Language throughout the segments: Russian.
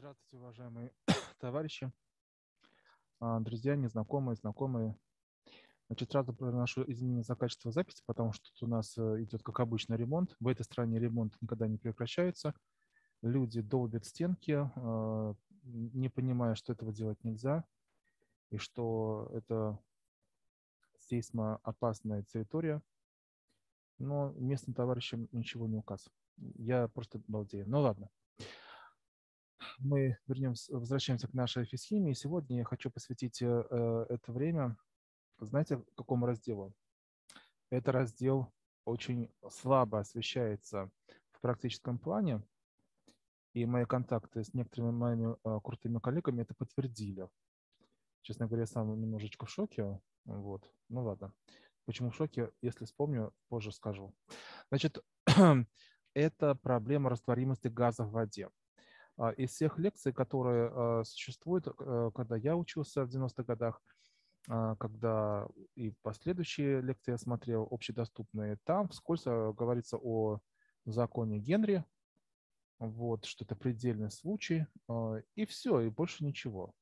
Здравствуйте, уважаемые товарищи, а, друзья, незнакомые, знакомые. Значит, сразу приношу извинения за качество записи, потому что тут у нас э, идет, как обычно, ремонт. В этой стране ремонт никогда не прекращается. Люди долбят стенки, а, не понимая, что этого делать нельзя, и что это сейсмоопасная территория. Но местным товарищам ничего не указ. Я просто балдею. Ну ладно мы вернемся, возвращаемся к нашей физхимии. Сегодня я хочу посвятить э, э, это время, знаете, какому разделу? Это раздел очень слабо освещается в практическом плане, и мои контакты с некоторыми моими э, крутыми коллегами это подтвердили. Честно говоря, я сам немножечко в шоке. Вот. Ну ладно. Почему в шоке, если вспомню, позже скажу. Значит, это проблема растворимости газа в воде. А, из всех лекций, которые а, существуют, э, когда я учился в 90-х годах, а, когда и последующие лекции я смотрел, общедоступные, там вскользь говорится о законе Генри, вот, что это предельный случай, и все, и больше ничего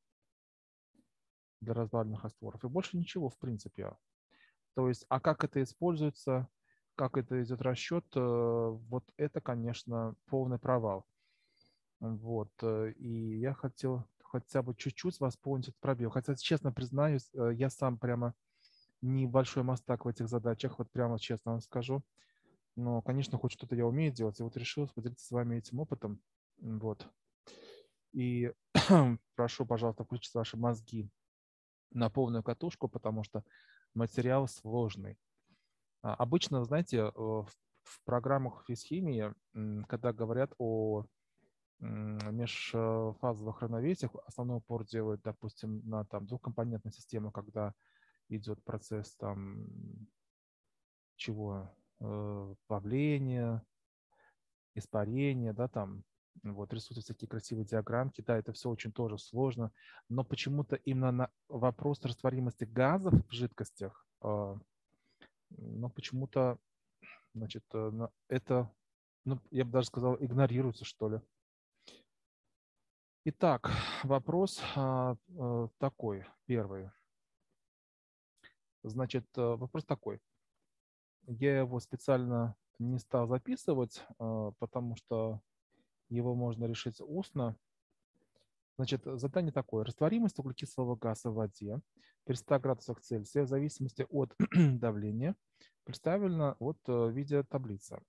для развальных растворов, и больше ничего в принципе. То есть, а как это используется, как это идет расчет, вот это, конечно, полный провал. Вот. Э, и я хотел хотя бы чуть-чуть восполнить этот пробел. Хотя, честно признаюсь, э, я сам прямо небольшой мастак в этих задачах, вот прямо честно вам скажу. Но, конечно, хоть что-то я умею делать, и вот решил поделиться с вами этим опытом. Вот. И прошу, пожалуйста, включить ваши мозги на полную катушку, потому что материал сложный. А, обычно, знаете, э, в программах физхимии, когда говорят о межфазовых равновесиях основной упор делают, допустим, на там, двухкомпонентной системе, когда идет процесс там чего, э, плавления, испарения, да, там вот рисуются всякие красивые диаграммки, да, это все очень тоже сложно, но почему-то именно на вопрос растворимости газов в жидкостях, э, но почему-то, значит, э, это, ну, я бы даже сказал, игнорируется, что ли. Итак, вопрос а, э, такой, первый. Значит, э, вопрос такой. Я его специально не стал записывать, а, потому что его можно решить устно. Значит, задание такое. Растворимость углекислого газа в воде при 100 градусах Цельсия в зависимости от давления представлена вот э, в виде таблицы.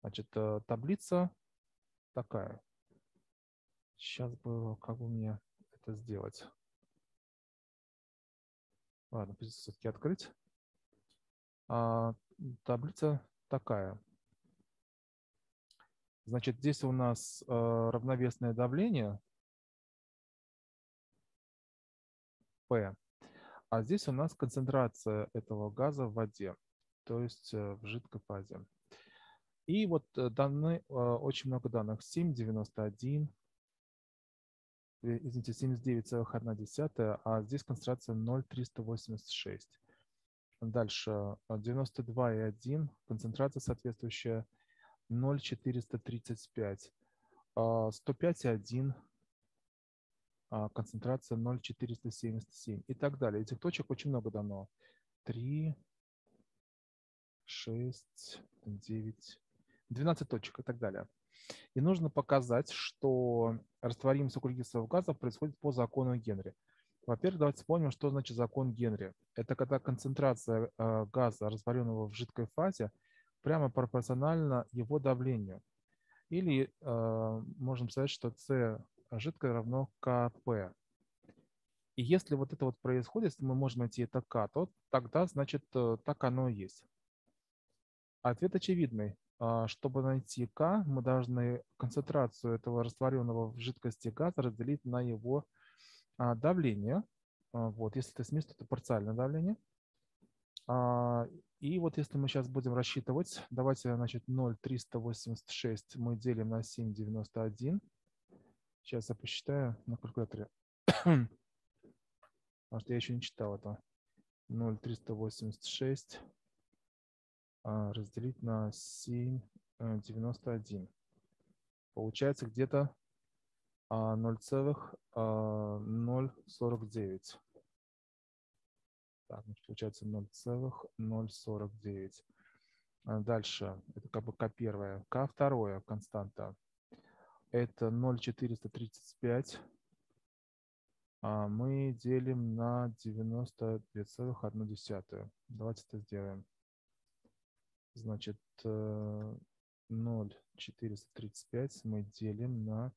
Значит, таблица такая. Сейчас бы, как бы мне это сделать. Ладно, придется все-таки открыть. А, таблица такая. Значит, здесь у нас э, равновесное давление P, а здесь у нас концентрация этого газа в воде, то есть э, в жидкой фазе. И вот э, данные, очень много данных, 7,91, Э, извините, 79,1, а здесь концентрация 0,386. Дальше 92,1, концентрация соответствующая 0,435. 105,1, а, концентрация 0,477 и так далее. Этих точек очень много дано. 3, 6, 9, 12 точек и так далее. И нужно показать, что растворимость углекислого газа происходит по закону Генри. Во-первых, давайте вспомним, что значит закон Генри. Это когда концентрация э, газа, растворенного в жидкой фазе, прямо пропорциональна его давлению. Или э, можем сказать, что С жидкое равно КП. И если вот это вот происходит, если мы можем найти это К, то тогда, значит, э, так оно и есть. Ответ очевидный. А, чтобы найти К, мы должны концентрацию этого растворенного в жидкости газа разделить на его а, давление. А, вот, если это смесь, то это парциальное давление. И вот если мы сейчас будем рассчитывать, давайте, значит, 0,386 мы делим на 7,91. Сейчас я посчитаю на калькуляторе. Потому что я еще не читал это. 0,386 а, разделить на 7,91. Э, Получается где-то 0,049. Так, значит, получается 0,049. Дальше, это как бы К первая. К второе константа. Это 0,435. А мы делим на 92,1. Давайте это сделаем. Значит, 0,435 мы делим на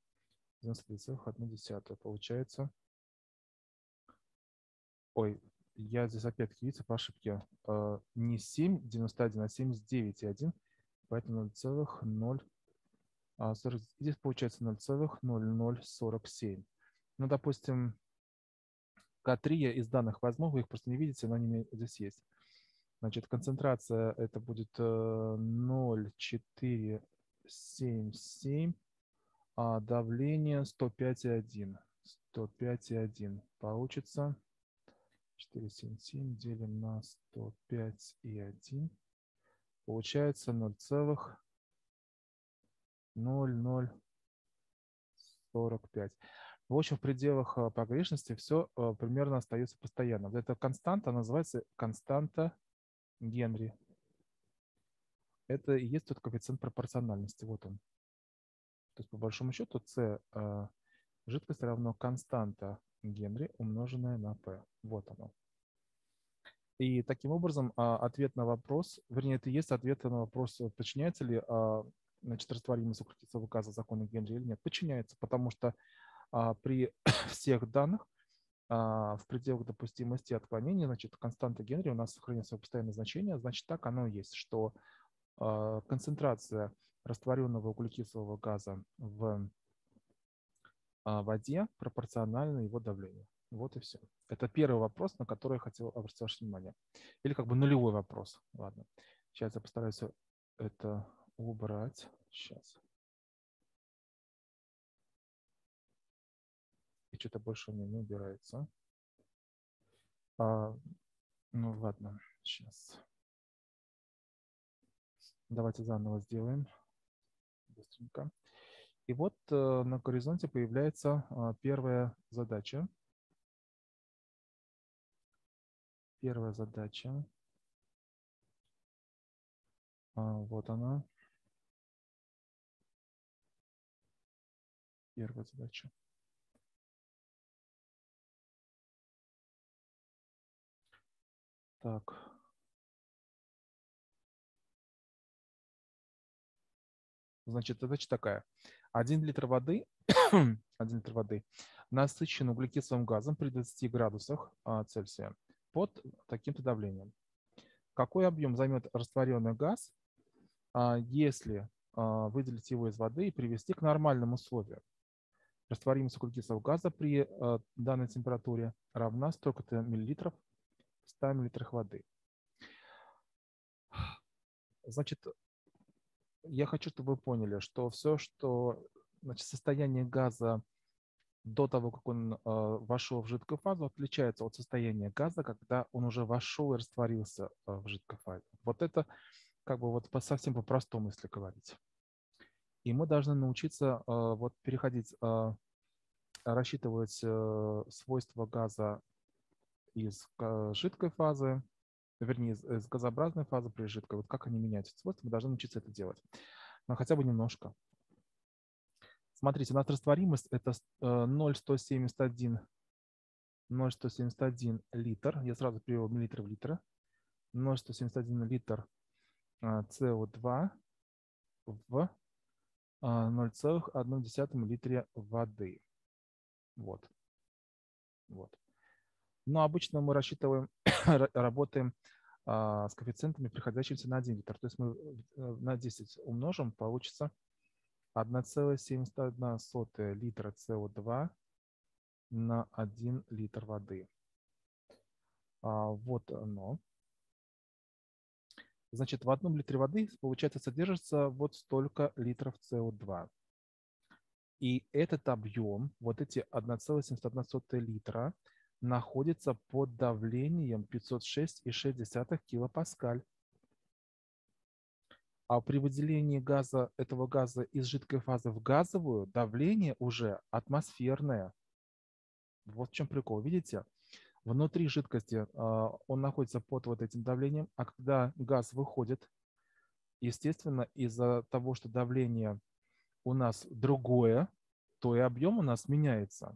92,1. Получается... Ой, я здесь опять видите по ошибке. Не 7,91, а 79,1. Поэтому 0,0. Здесь получается 0,0047. Ну, допустим, К3 я из данных возьму, вы их просто не видите, но они здесь есть. Значит, концентрация это будет 0,477, а давление 105,1. 105,1 получится. 477 делим на 105,1. Получается 0,0045. В общем, в пределах э, погрешности все э, примерно остается постоянным. Эта константа называется константа Генри. Это и есть тот коэффициент пропорциональности. Вот он. То есть, по большому счету, С э, жидкость равно константа Генри, умноженное на P. Вот оно. И таким образом а, ответ на вопрос, вернее, это и есть ответ на вопрос, подчиняется ли а, значит, растворимость углекислого газа закону Генри или нет. Подчиняется, потому что а, при всех данных в пределах допустимости отклонения, значит, константа Генри у нас сохраняет свое постоянное значение, значит, так оно и есть, что концентрация растворенного углекислого газа в воде пропорциональна его давлению. Вот и все. Это первый вопрос, на который я хотел обратить ваше внимание. Или как бы нулевой вопрос. Ладно. Сейчас я постараюсь это убрать. Сейчас. Что-то больше у меня не убирается. А, ну ладно, сейчас. Давайте заново сделаем. Быстренько. И вот э, на горизонте появляется э, первая задача. Первая задача. А, вот она. Первая задача. Так. Значит, задача такая. 1 литр воды, 1 литр воды насыщен углекислым газом при 20 градусах а, Цельсия под таким-то давлением. Какой объем займет растворенный газ, а, если а, выделить его из воды и привести к нормальным условиям? Растворимость углекислого газа при данной температуре равна столько-то миллилитров 100 миллилитрах воды. Значит, я хочу, чтобы вы поняли, что все, что значит, состояние газа до того, как он э, вошел в жидкую фазу, отличается от состояния газа, когда он уже вошел и растворился э, в жидкой фазе. Вот это как бы вот по, совсем по-простому, если говорить. И мы должны научиться э, вот переходить, э, рассчитывать э, свойства газа из э, жидкой фазы, вернее, из, газообразной фазы при жидкой. Вот как они меняют эти свойства, мы должны научиться это делать. Но хотя бы немножко. Смотрите, у нас растворимость это 0,171 э, 0,171 литр. Я сразу перевел миллилитр в литр. 0,171 литр СО2 в 0,1 литре воды. Вот. Вот. Но обычно мы рассчитываем, работаем а, с коэффициентами, приходящимися на 1 литр. То есть мы э, на 10 умножим, получится 1,71 литра СО2 на 1 литр воды. А, вот оно. Значит, в одном литре воды, получается, содержится вот столько литров СО2. И этот объем, вот эти 1,71 литра, находится под давлением 506,6 килопаскаль. А при выделении газа, этого газа из жидкой фазы в газовую давление уже атмосферное. Вот в чем прикол. Видите, внутри жидкости а, он находится под вот этим давлением, а когда газ выходит, естественно, из-за того, что давление у нас другое, то и объем у нас меняется.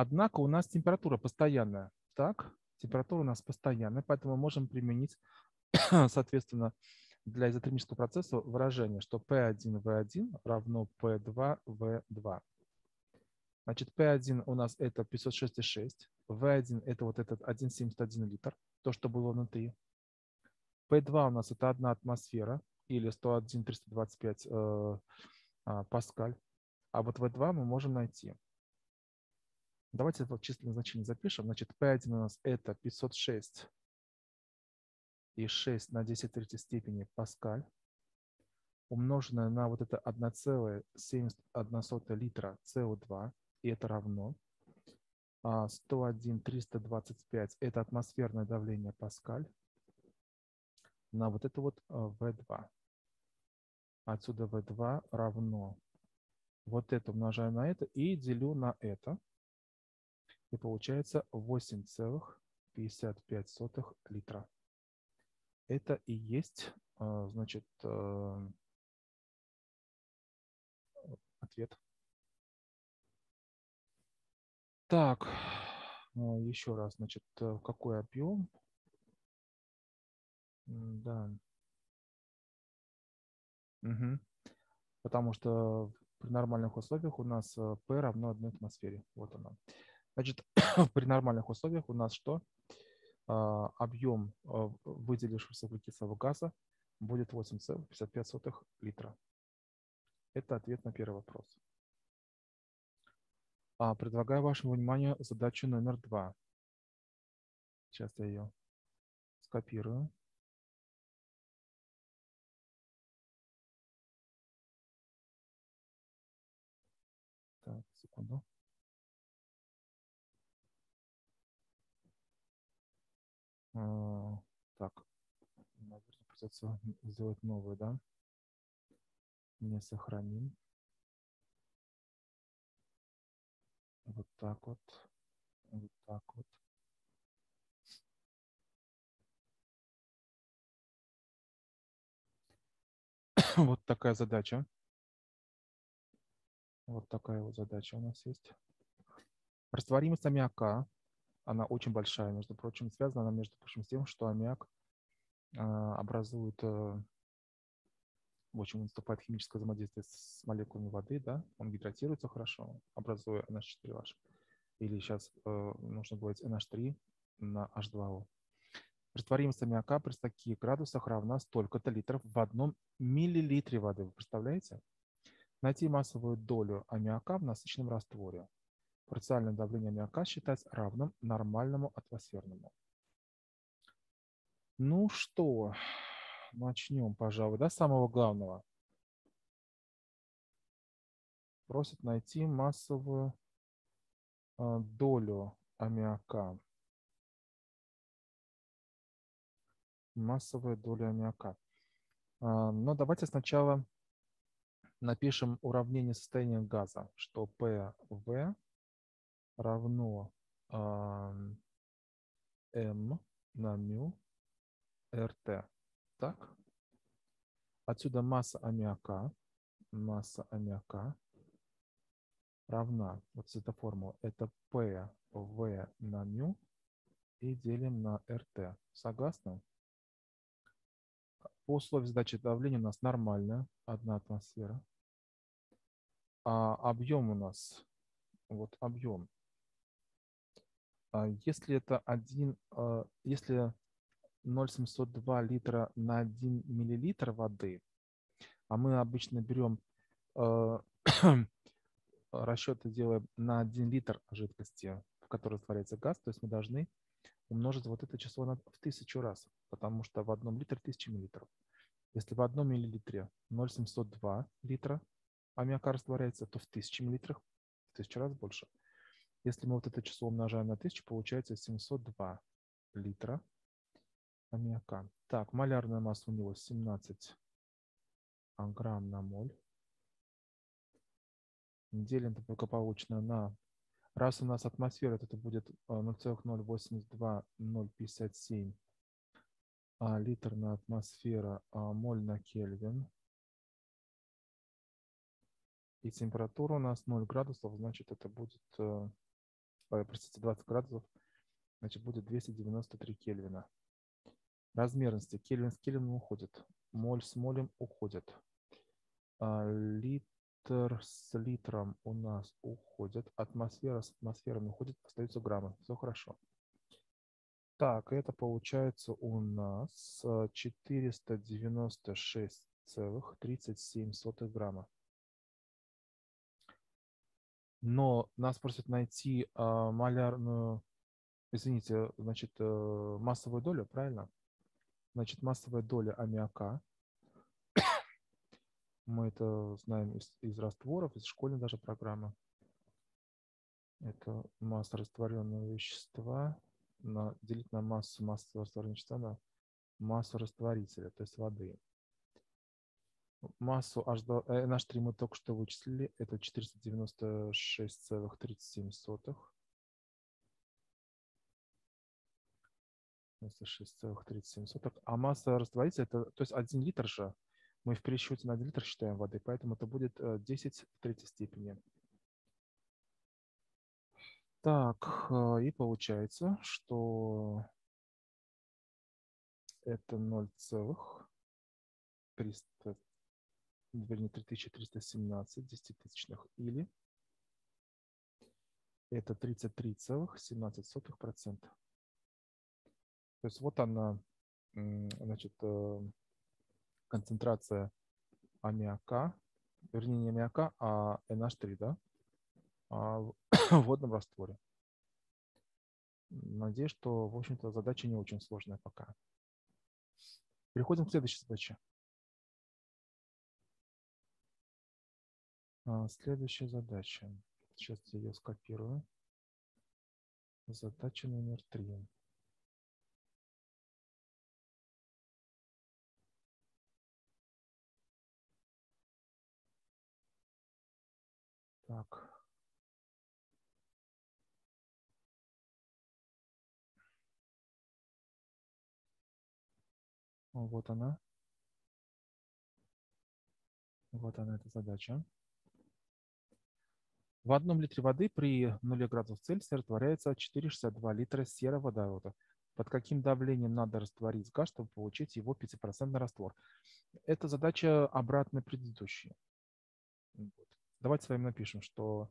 Однако у нас температура постоянная. Так, температура у нас постоянная, поэтому мы можем применить, соответственно, для изотермического процесса выражение, что P1V1 равно P2V2. Значит, P1 у нас это 506,6, V1 это вот этот 1,71 литр, то, что было внутри. P2 у нас это одна атмосфера или 101,325 э, э, паскаль. А вот V2 мы можем найти. Давайте вот численное значение запишем. Значит, P1 у нас это 506 и 6 на 10 третьей степени паскаль, умноженное на вот это 1,71 литра СО2, и это равно 101 325 это атмосферное давление паскаль на вот это вот V2. А, Отсюда V2 равно вот это умножаю на это и делю на это. И получается 8,55 литра. Это и есть, а, значит, э, ответ. Так, а, еще раз, значит, э, какой объем? Да. Угу. Потому что при нормальных условиях у нас э, P равно одной атмосфере. Вот она. Значит, при нормальных условиях у нас что? А, объем а, выделившегося углекислого газа будет 8,55 литра. Это ответ на первый вопрос. А, предлагаю вашему вниманию задачу номер два. Сейчас я ее скопирую. Так, наверное, придется сделать новую, да? Не сохраним. Вот так вот. Вот так вот. Вот такая задача. Вот такая вот задача у нас есть. Растворимость аммиака она очень большая, между прочим, связана она, между прочим, с тем, что аммиак а, образует, э, в общем, наступает химическое взаимодействие с молекулами воды, да, он гидратируется хорошо, образуя NH4H. Или сейчас э, нужно говорить NH3 на H2O. Растворимость аммиака при таких градусах равна столько-то литров в одном миллилитре воды. Вы представляете? Найти массовую долю аммиака в насыщенном растворе. Парциальное давление аммиака считается равным нормальному атмосферному. Ну что, начнем, пожалуй, да, с самого главного. Просит найти массовую а, долю аммиака. Массовая доля аммиака. А, но давайте сначала напишем уравнение состояния газа, что PV равно m на μ rt. Так? Отсюда масса аммиака, масса аммиака равна, вот эта формула, это P V на μ и делим на RT. Согласны? По условию задачи давление у нас нормальное, одна атмосфера. А объем у нас, вот объем а если это один, а, если 0,702 литра на 1 миллилитр воды, а мы обычно берем а, расчеты делаем на 1 литр жидкости, в которой растворяется газ, то есть мы должны умножить вот это число на, в тысячу раз, потому что в одном литре 1000 миллилитров. Если в одном миллилитре 0,702 литра аммиака растворяется, то в 1000 миллилитрах в тысячу раз больше. Если мы вот это число умножаем на 1000, получается 702 литра. аммиака. Так, малярная масса у него 17 грамм на моль. Делим это благополучно на... Раз у нас атмосфера, то это будет 0,082057 а, литр на атмосфера, а, моль на Кельвин. И температура у нас 0 градусов, значит это будет, э, простите, 20 градусов, значит будет 293 Кельвина. Размерности. Кельвин с Кельвином уходит. Моль с молем уходит. А, литр с литром у нас уходит. Атмосфера с атмосферами уходит. Остаются граммы. Все хорошо. Так, это получается у нас 496,37 грамма. Но нас просят найти э, малярную, извините, значит, э, массовую долю, правильно? Значит, массовая доля аммиака. Мы это знаем из, из растворов, из школьной даже программы. Это масса растворенного вещества на, делить на массу массы растворенного вещества на массу растворителя, то есть воды. Массу H2, NH3 мы только что вычислили, это 496,37. 96,37. А масса растворителя, это, то есть 1 литр же, мы в пересчете на 1 литр считаем воды, поэтому это будет 10 э, в третьей степени. Так, э, и получается, что это 0,300, вернее, 3317 десятитысячных или это 33,17%. То есть вот она, значит, э, концентрация аммиака, вернее, не аммиака, а NH3, да, а, в водном растворе. Надеюсь, что, в общем-то, задача не очень сложная пока. Переходим к следующей задаче. Следующая задача. Сейчас я ее скопирую. Задача номер три. Так. Вот она. Вот она, эта задача. В одном литре воды при 0 градусов Цельсия растворяется 4,62 литра сероводорода. Под каким давлением надо растворить газ, чтобы получить его 5% раствор? Это задача обратная предыдущей. Вот. Давайте с вами напишем, что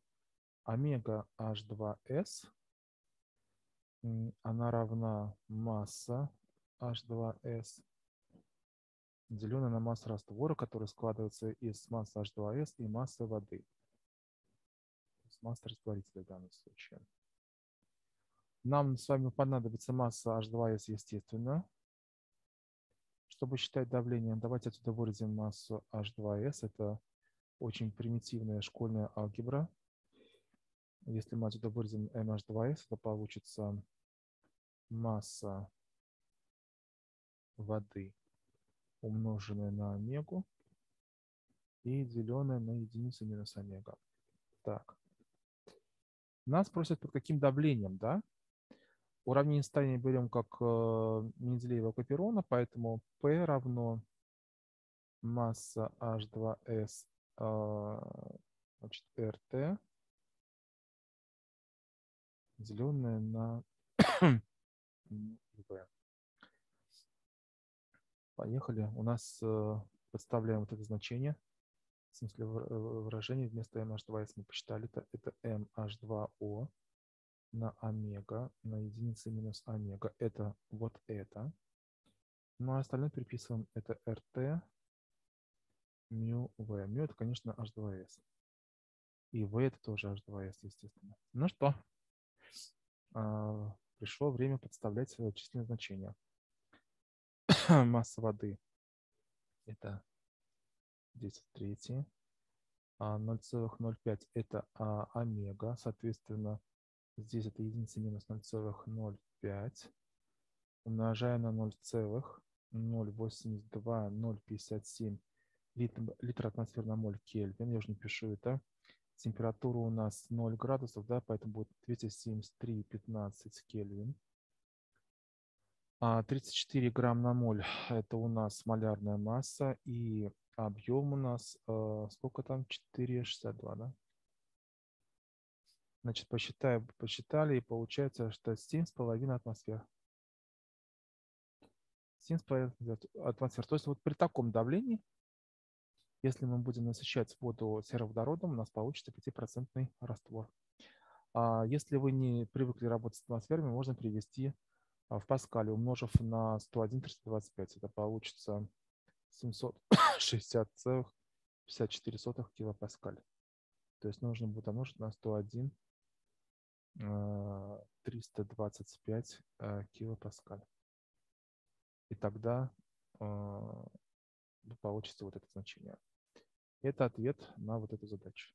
омега H2S, она равна масса H2S деленное на массу раствора, который складывается из массы H2S и массы воды. Масса растворителя в данном случае. Нам с вами понадобится масса H2S, естественно. Чтобы считать давление, давайте отсюда выразим массу H2S. Это очень примитивная школьная алгебра. Если мы отсюда выразим MH2S, то получится масса воды умноженное на омегу и деленное на единицу минус омега. Так. Нас просят под каким давлением, да? Уравнение состояния берем как э, Менделеева Каперона, поэтому P равно масса H2S э, значит, RT деленное на V. Поехали. У нас э, подставляем вот это значение. В смысле э, выражения вместо MH2S мы посчитали. Это, это MH2O на омега на единицы минус омега. Это вот это. Ну а остальное переписываем. Это RT μ V. μ это, конечно, H2S. И V это тоже H2S, естественно. Ну что, а, пришло время подставлять численные значения. масса воды это 10 в третьей. 0,05 это а, омега, соответственно, здесь это единица минус 0,05. умножаю на 0,082,057 литр, литр атмосфер на моль Кельвин. Я уже не пишу это. Температура у нас 0 градусов, да, поэтому будет 273,15 Кельвин. 34 а, грамм на моль – это у нас малярная масса, и объем у нас, э, сколько там, 4,62, да? Значит, посчитаем, посчитали, и получается, что 7,5 атмосфер. 7,5 атмосфер. То есть вот при таком давлении, если мы будем насыщать воду сероводородом, у нас получится 5% раствор. А если вы не привыкли работать с атмосферами, можно привести а, в Паскале, умножив на 101,325. Это получится 760,54 килопаскаль. То есть нужно будет умножить на 101 325 а, килопаскаль. И тогда а, получится вот это значение. Это ответ на вот эту задачу.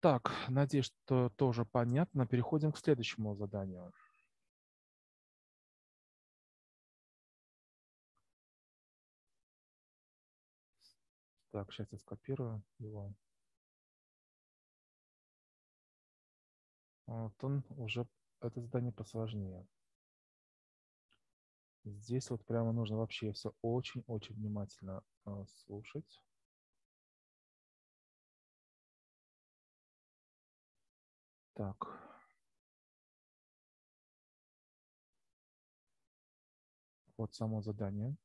Так, надеюсь, что тоже понятно. Переходим к следующему заданию. Так, сейчас я скопирую его. Вот он уже, это задание посложнее. Здесь вот прямо нужно вообще все очень-очень внимательно а, слушать. Так. Вот само задание.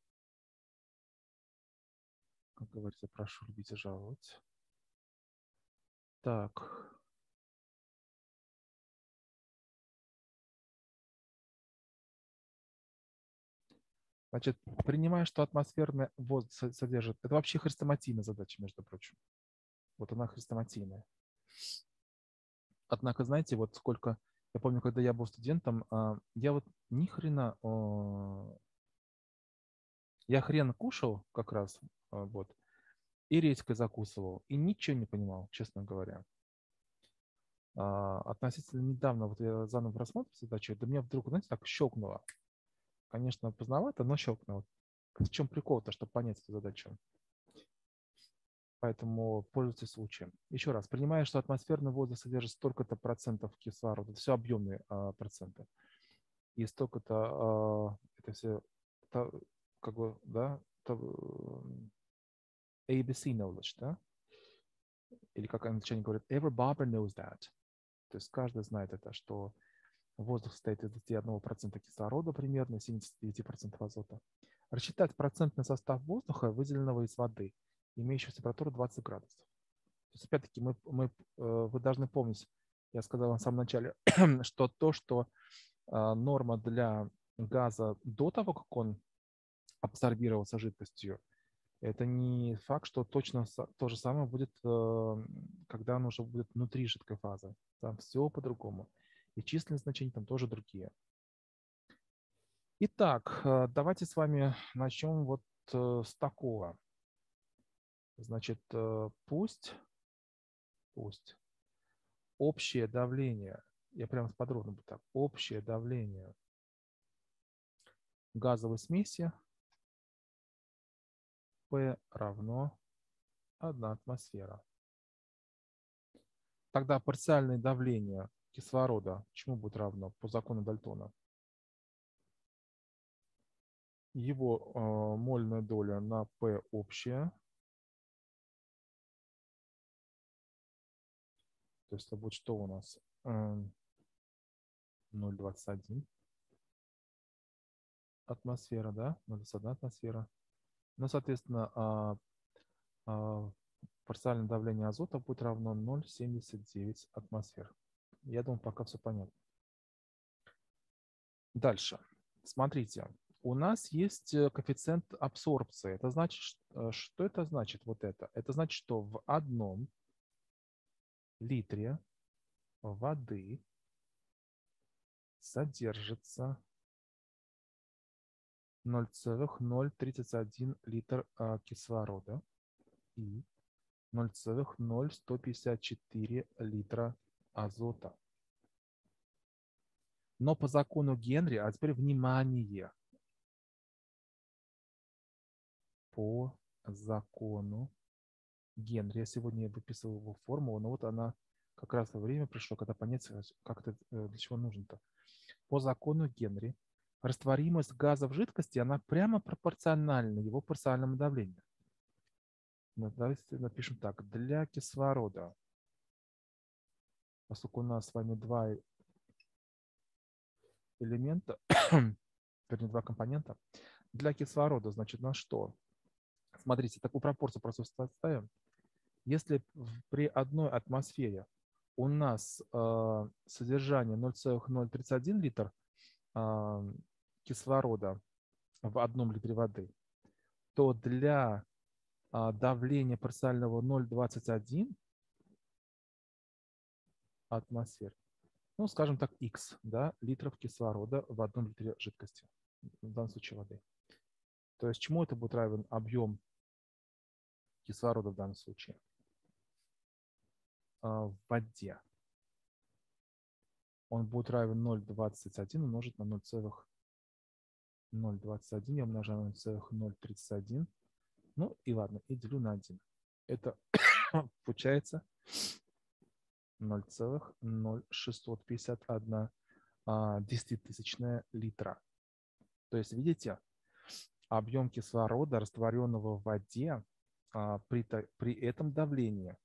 Как говорится, прошу любить и жаловать. Так. Значит, принимая, что атмосферный воздух содержит... Это вообще хрестоматийная задача, между прочим. Вот она хрестоматийная. Однако, знаете, вот сколько... Я помню, когда я был студентом, а, я вот ни хрена... Я хрен кушал как раз, вот, и редькой закусывал, и ничего не понимал, честно говоря. А, относительно недавно, вот я заново рассматривал задачу, да мне вдруг, знаете, так щелкнуло. Конечно, поздновато, но щелкнуло. В чем прикол-то, чтобы понять эту задачу? Поэтому пользуйтесь случаем. Еще раз, принимая, что атмосферный воздух содержит столько-то процентов кислорода, это все объемные а, проценты, и столько-то, а, это все, это, как бы, да, это, ABC knowledge, да? Или как англичане говорят, every barber knows that. То есть каждый знает это, что Воздух состоит из 21% кислорода примерно, 79% азота. Рассчитать процентный состав воздуха, выделенного из воды, имеющего температуру 20 градусов. То есть, опять-таки, мы, мы, э, вы должны помнить, я сказал вам в самом начале, что то, что э, норма для газа до того, как он абсорбировался жидкостью, это не факт, что точно то же самое будет, э, когда он уже будет внутри жидкой фазы. Там все по-другому и численные значения там тоже другие. Итак, э, давайте с вами начнем вот э, с такого. Значит, пусть, пусть общее давление, я прямо подробно так, общее давление газовой смеси Равно 1 атмосфера. Тогда парциальное давление кислорода чему будет равно по закону Дальтона? Его э, мольная доля на P общая. То есть это будет что у нас? 0,21 эм, атмосфера, да? 0,21 атмосфера. Ну, соответственно, а, а, парциальное давление азота будет равно 0,79 атмосфер. Я думаю, пока все понятно. Дальше. Смотрите, у нас есть э, коэффициент абсорбции. Это значит, э, что это значит вот это? Это значит, что в одном литре воды содержится 0,031 литр а, кислорода и 0,0154 литра азота. Но по закону Генри, а теперь внимание, по закону Генри, я сегодня выписывал его формулу, но вот она как раз во время пришло, когда понять, как это, э, для чего нужно-то. По закону Генри растворимость газа в жидкости, она прямо пропорциональна его парциальному давлению. Ну, давайте напишем так. Для кислорода, поскольку у нас с вами два элемента, вернее, два компонента, для кислорода, значит, на что? Смотрите, такую пропорцию просто составим. Если при одной атмосфере у нас э, содержание 0,031 литр э, кислорода в одном литре воды, то для э, давления парциального 0,21 атмосфер, ну, скажем так, x да, литров кислорода в одном литре жидкости, в данном случае воды. То есть чему это будет равен объем кислорода в данном случае? А, в воде. Он будет равен 0,21 умножить на 0,021. Я умножаю на 0,031. Ну и ладно, и делю на 1. Это получается 0,0651 а, десятитысячная литра. То есть, видите, объем кислорода, растворенного в воде, а, при, при этом давлении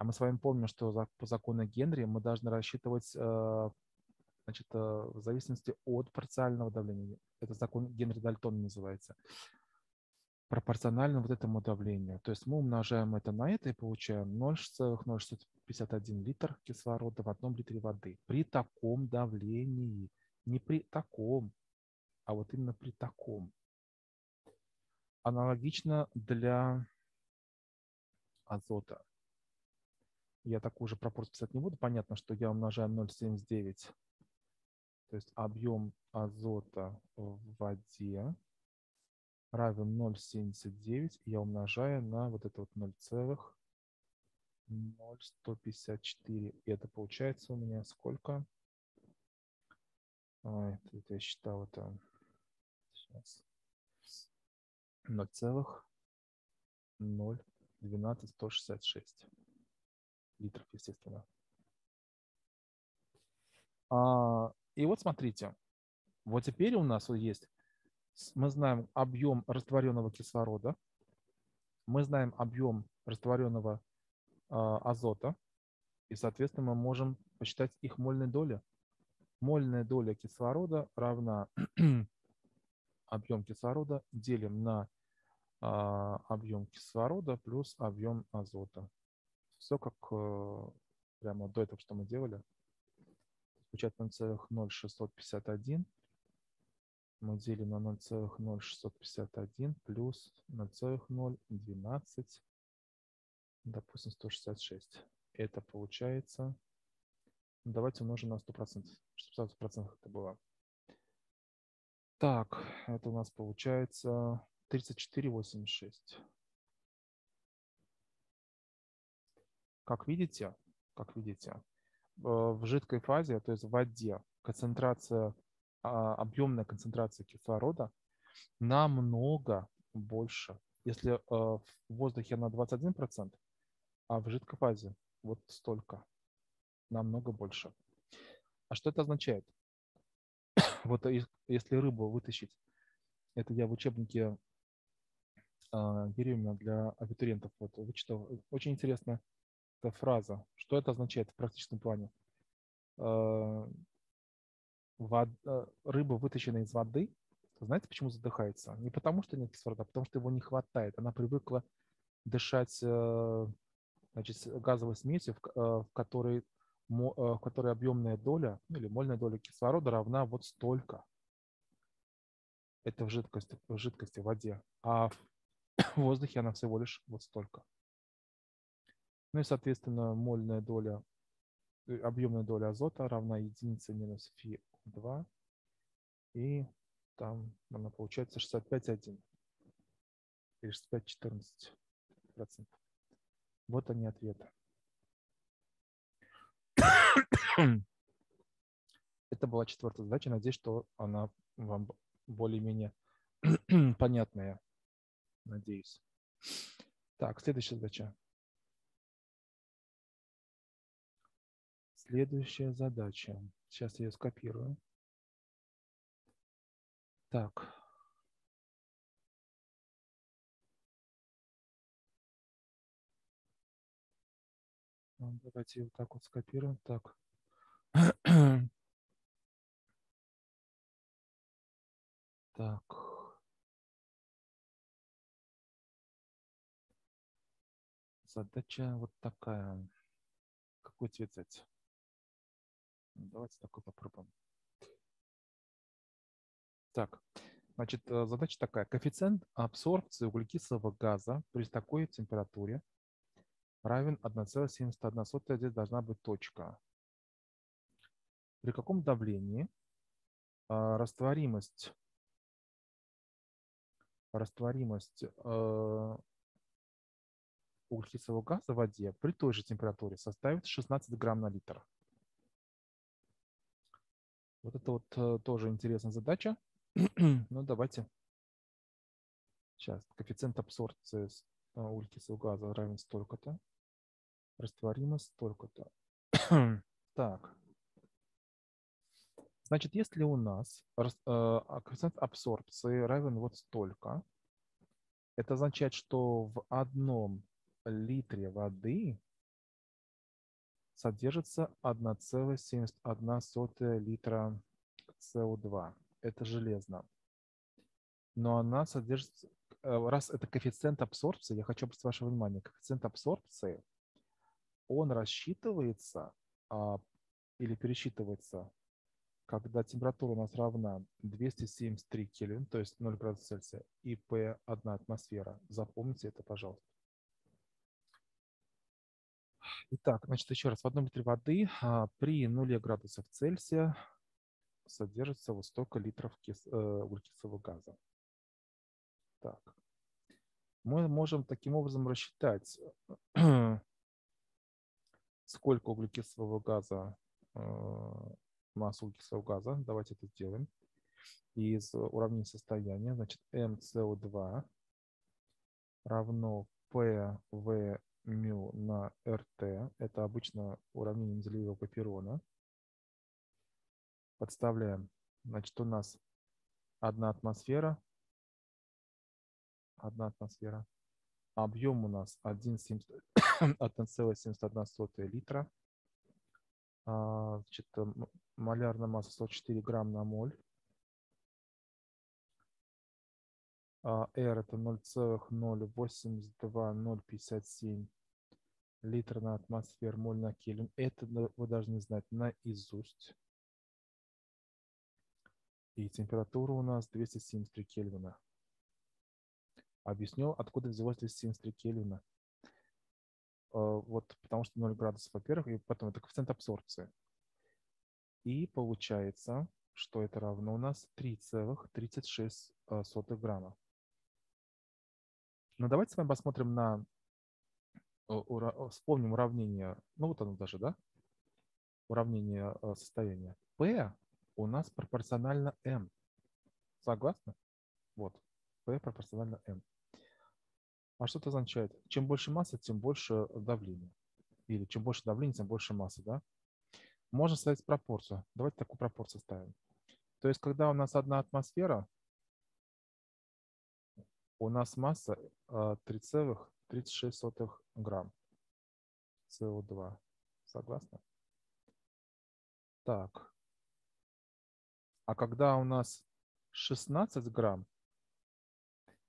а мы с вами помним, что по закону Генри мы должны рассчитывать э, значит, э, в зависимости от парциального давления. Это закон Генри Дальтона называется. Пропорционально вот этому давлению. То есть мы умножаем это на это и получаем 0,0651 литр кислорода в одном литре воды. При таком давлении. Не при таком, а вот именно при таком. Аналогично для азота. Я такую же пропорцию писать не буду. Понятно, что я умножаю 0,79. То есть объем азота в воде равен 0,79. Я умножаю на вот это вот 0,0154. И это получается у меня сколько? А, это, это я считал, это сейчас 0,012166 литров, естественно. А, и вот смотрите, вот теперь у нас есть, мы знаем объем растворенного кислорода, мы знаем объем растворенного а, азота, и, соответственно, мы можем посчитать их мольные доли. Мольная доля кислорода равна объем кислорода делим на а, объем кислорода плюс объем азота все как э, прямо до этого, что мы делали. Получается 0,0651 мы делим на 0,0651 плюс 0,012, допустим, 166. Это получается, ну, давайте умножим на 100%, чтобы 100% это было. Так, это у нас получается 34,86. Как видите, как видите, в жидкой фазе, то есть в воде, концентрация, а, объемная концентрация кислорода намного больше. Если э, в воздухе она 21%, а в жидкой фазе вот столько, намного больше. А что это означает? Вот если рыбу вытащить, это я в учебнике Еремина для абитуриентов вот, вычитал. Очень интересно эта фраза. Что это означает в практическом плане? Э, Вод, э, рыба, вытащенная из воды, знаете, почему задыхается? Не потому, что нет кислорода, а потому что его не хватает. Она привыкла дышать э, значит, газовой смесью, в которой, в которой объемная доля ну, или мольная доля кислорода равна вот столько. Это в жидкости, в жидкости, в воде. А в воздухе она всего лишь вот столько. Ну и, соответственно, мольная доля, э, объемная доля азота равна единице минус φ2. И там она получается 65,1 или 65,14 процентов. Вот они ответы. Это была четвертая задача. Надеюсь, что она вам более-менее понятная. Надеюсь. Так, следующая задача. Следующая задача. Сейчас я ее скопирую. Так. Ну, давайте вот так вот скопируем. Так. Так. Задача вот такая. Какой цвет взять? Давайте такой попробуем. Так, значит, э, задача такая. Коэффициент абсорбции углекислого газа при такой температуре равен 1,71. Здесь должна быть точка. При каком давлении а, растворимость, растворимость э, углекислого газа в воде при той же температуре составит 16 грамм на литр. Вот это вот э, тоже интересная задача. ну, давайте. Сейчас. Коэффициент абсорбции э, углекислого газа равен столько-то. Растворимость столько-то. так. Значит, если у нас э, а, коэффициент абсорбции равен вот столько, это означает, что в одном литре воды содержится 1,71 литра СО2. Это железно. Но она содержится... Э, раз это коэффициент абсорбции, я хочу обратить ваше внимание, коэффициент абсорбции, он рассчитывается а, или пересчитывается, когда температура у нас равна 273 Кельвин, то есть 0 градусов Цельсия, и P 1 атмосфера. Запомните это, пожалуйста. Итак, значит, еще раз. В одном литре воды а, при 0 градусов Цельсия содержится вот столько литров кис, э, углекислого газа. Так. Мы можем таким образом рассчитать, сколько углекислого газа, э, масса углекислого газа. Давайте это сделаем. Из уравнения состояния, значит, МСО2 равно ПВ μ на РТ. Это обычно уравнение Менделеева Паперона. Подставляем. Значит, у нас одна атмосфера. Одна атмосфера. Объем у нас 1,71 литра. А, значит, малярная масса 104 грамм на моль. R это 0,082057 литр на атмосферу, моль на Кельвин. Это вы должны знать наизусть. И температура у нас 273 Кельвина. Объясню, откуда взялось 273 Кельвина. Вот потому что 0 градусов, во-первых, и потом это коэффициент абсорбции. И получается, что это равно у нас 3,36 грамма. Но ну, давайте с вами посмотрим на, вспомним уравнение, ну вот оно даже, да? Уравнение э, состояния. P у нас пропорционально M. Согласны? Вот. P пропорционально M. А что это означает? Чем больше массы, тем больше давления. Или чем больше давления, тем больше массы, да? Можно ставить пропорцию. Давайте такую пропорцию ставим. То есть, когда у нас одна атмосфера, у нас масса 3,36 а, грамм СО2. Согласны? Так. А когда у нас 16 грамм,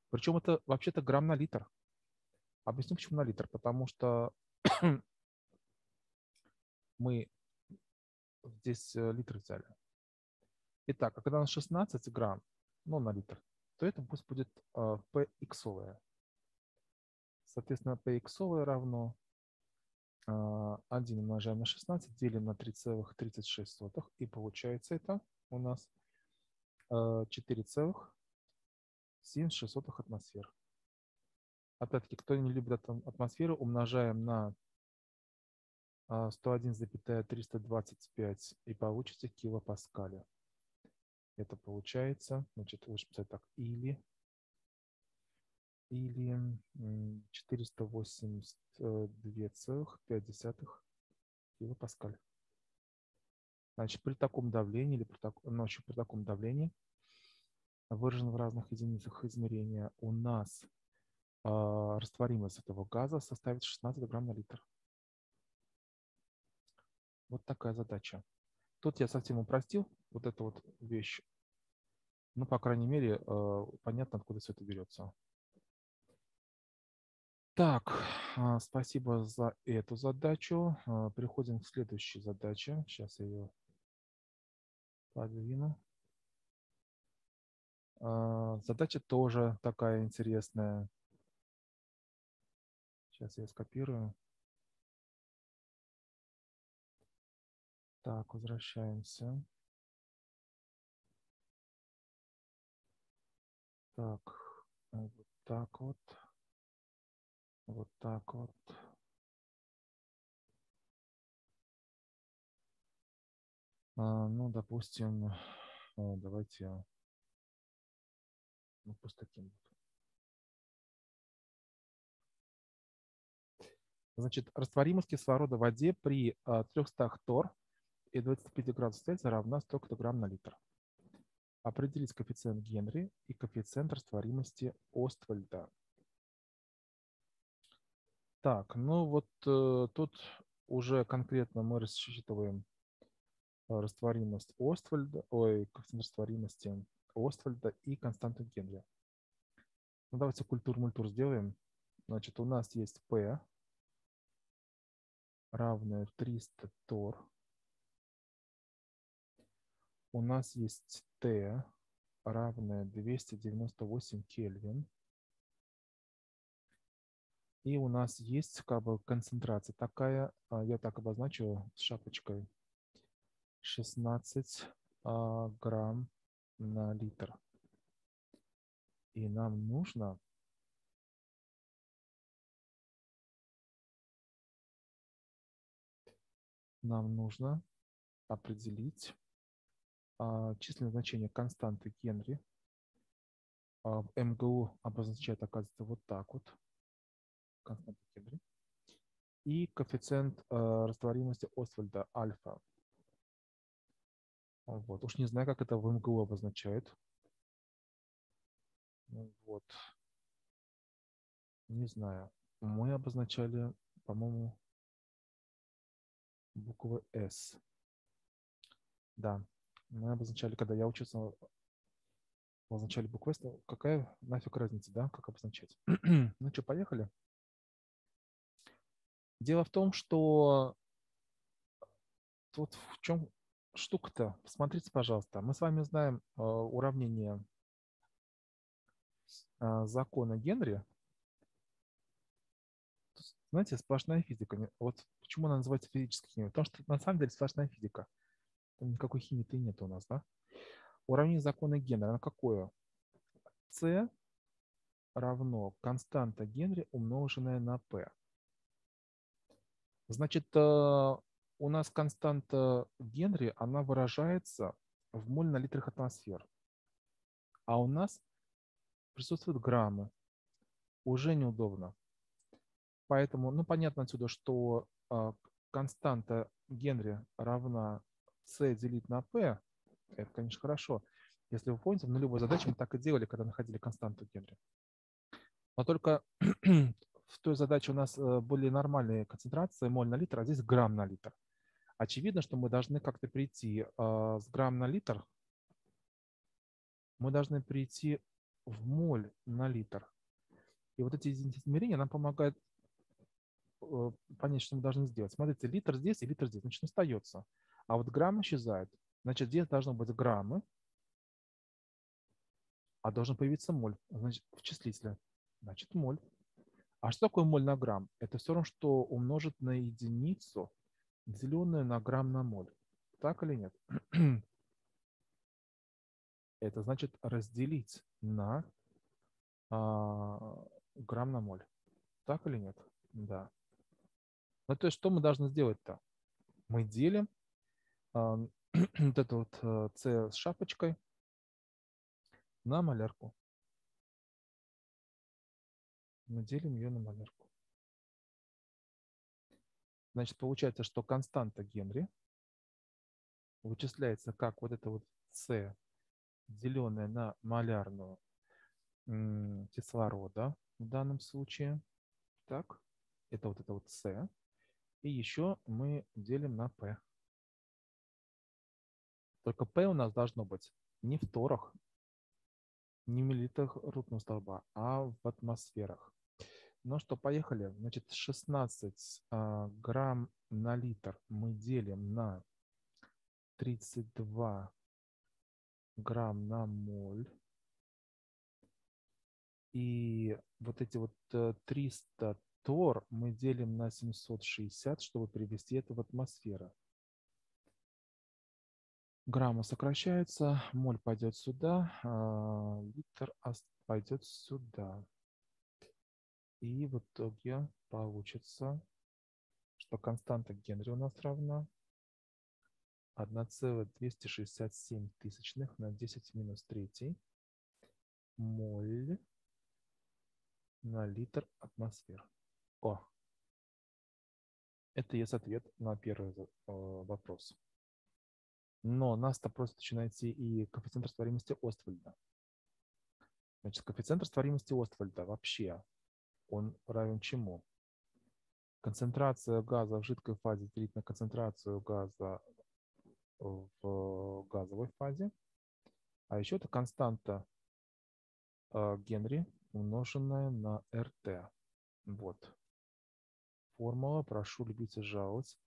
причем это вообще-то грамм на литр. Объясню, почему на литр. Потому что мы здесь э, литр взяли. Итак, а когда у нас 16 грамм, ну, на литр, то это пусть будет px. Соответственно, px равно 1 а, умножаем на 16, делим на 3,36, и получается это у нас 4,76 а, атмосфер. Опять-таки, кто не любит атмосферу, умножаем на 101,325 и получите килопаскали. Это получается, значит, лучше писать так, или, или 482,5 килопаскаль. Значит, при таком давлении или при, так, ночью при таком давлении, выраженном в разных единицах измерения, у нас э, растворимость этого газа составит 16 грамм на литр. Вот такая задача. Тут я совсем упростил вот эту вот вещь. Ну, по крайней мере, э, понятно, откуда все это берется. Так, а, спасибо за эту задачу. А, переходим к следующей задаче. Сейчас я ее подвину. А, задача тоже такая интересная. Сейчас я скопирую. Так, возвращаемся. Так, вот так вот. Вот так вот. А, ну, допустим, давайте ну, пусть таким. Значит, растворимость кислорода в воде при 300 а, тор и 25 градусов Цельсия равна 100 кг на литр. Определить коэффициент Генри и коэффициент растворимости Оствальда. Так, ну вот э, тут уже конкретно мы рассчитываем э, растворимость Оствальда, ой, коэффициент растворимости Оствальда и константу Генри. Ну, давайте культур-мультур сделаем. Значит, у нас есть P равное 300 тор у нас есть Т равное 298 Кельвин. И у нас есть как бы концентрация такая, а, я так обозначу с шапочкой, 16 а, грамм на литр. И нам нужно нам нужно определить численное значение константы Генри а, в МГУ обозначает, оказывается, вот так вот. Константа Генри. И коэффициент а, растворимости Освальда альфа. Вот. Уж не знаю, как это в МГУ обозначает. Ну вот. Не знаю. Мы обозначали, по-моему, буквы S. Да, мы обозначали, когда я учился, обозначали буквы S, какая нафиг разница, да, как обозначать. ну что, поехали. Дело в том, что тут в чем штука-то. Посмотрите, пожалуйста. Мы с вами знаем э, уравнение э, закона Генри. Знаете, сплошная физика. Вот почему она называется физической химией? Потому что на самом деле сплошная физика никакой химии-то нет у нас, да? Уравнение закона Генри, оно какое? С равно константа Генри, умноженная на P. Значит, э, у нас константа Генри, она выражается в моль на литрах атмосфер. А у нас присутствуют граммы. Уже неудобно. Поэтому, ну, понятно отсюда, что э, константа Генри равна c делить на p, это, конечно, хорошо. Если вы помните, на любой задаче мы так и делали, когда находили константу Генри. Но только в той задаче у нас э, были нормальные концентрации моль на литр, а здесь грамм на литр. Очевидно, что мы должны как-то прийти э, с грамм на литр, мы должны прийти в моль на литр. И вот эти измерения нам помогают э, понять, что мы должны сделать. Смотрите, литр здесь и литр здесь. Значит, остается. А вот грамм исчезает. Значит, здесь должно быть граммы, а должен появиться моль. Значит, в числителе. Значит, моль. А что такое моль на грамм? Это все равно, что умножить на единицу, деленное на грамм на моль. Так или нет? Это значит разделить на а, грамм на моль. Так или нет? Да. Ну, то есть, что мы должны сделать-то? Мы делим вот это вот С э, с шапочкой на малярку. Мы делим ее на малярку. Значит, получается, что константа Генри вычисляется как вот это вот С, деленное на малярную кислорода в данном случае. Так, это вот это вот С. И еще мы делим на P. Только P у нас должно быть не в торах, не в миллилитрах ртутного столба, а в атмосферах. Ну что, поехали. Значит, 16 а, грамм на литр мы делим на 32 грамм на моль. И вот эти вот 300 э, тор мы делим на 760, чтобы привести это в атмосферу. Грамма сокращается, моль пойдет сюда, а литр пойдет сюда. И в итоге получится, что константа Генри у нас равна 1,267 тысячных на 10 минус 3 моль на литр атмосфер. О, это есть ответ на первый э, вопрос. Но нас-то просто еще и коэффициент растворимости Оствальда. Значит, коэффициент растворимости Оствальда вообще он равен чему? Концентрация газа в жидкой фазе делить на концентрацию газа в газовой фазе. А еще это константа а, Генри, умноженная на РТ. Вот. Формула, прошу любить и жаловать.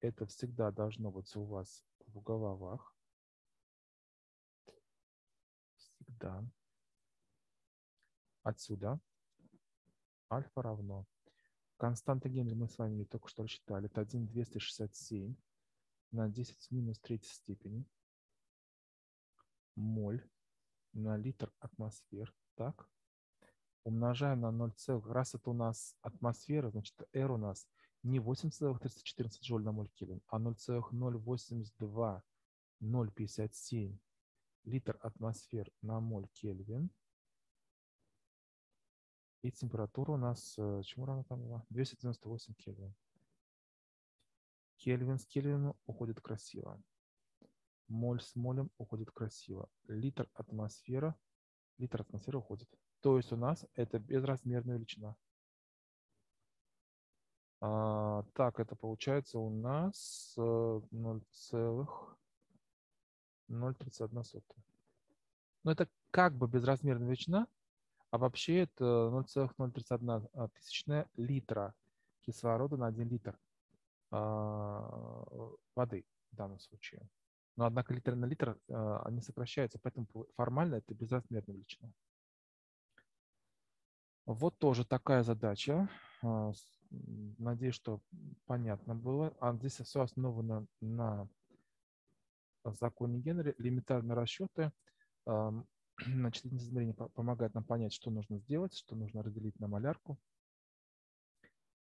Это всегда должно быть у вас в головах. Всегда. Отсюда альфа равно. Константа Генри мы с вами только что рассчитали. Это 1,267 на 10 в минус третьей степени. Моль на литр атмосфер. Так. Умножаем на 0, раз это у нас атмосфера, значит R у нас не 8,314 джоуль на моль Кельвин, а 0,082 057 литр атмосфер на моль Кельвин. И температура у нас, э, чему равна там была? 298 Кельвин. Кельвин с Кельвином уходит красиво. Моль с молем уходит красиво. Литр атмосфера, литр атмосферы уходит. То есть у нас это безразмерная величина. А, так, это получается у нас 0,031. Э, Но это как бы безразмерная величина, а вообще это 0,031 а, тысячная литра кислорода на 1 литр а, воды в данном случае. Но однако литр на литр а, они сокращаются, поэтому формально это безразмерная величина. Вот тоже такая задача. Надеюсь, что понятно было. А здесь все основано на законе Генри, элементарные расчеты. Значит, измерение помогает нам понять, что нужно сделать, что нужно разделить на малярку.